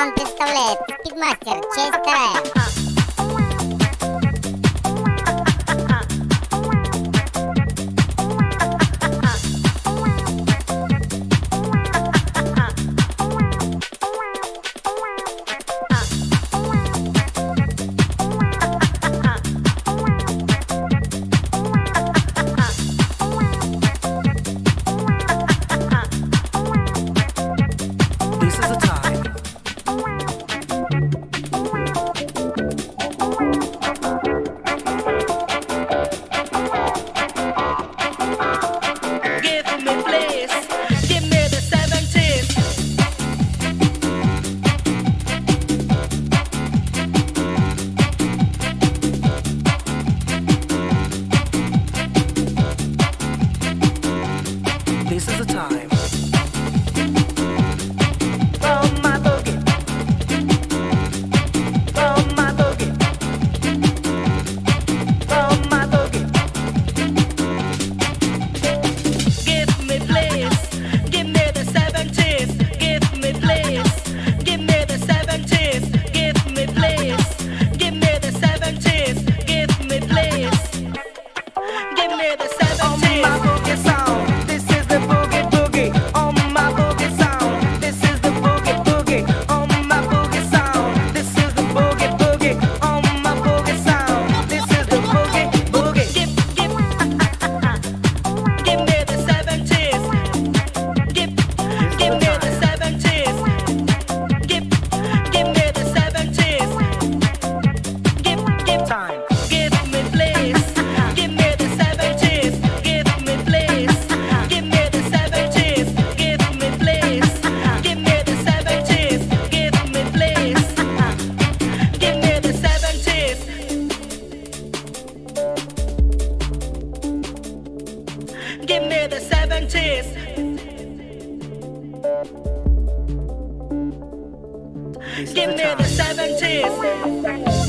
вам представляет Спидмастер, часть вторая. Give me the 70s. Give me the 70s.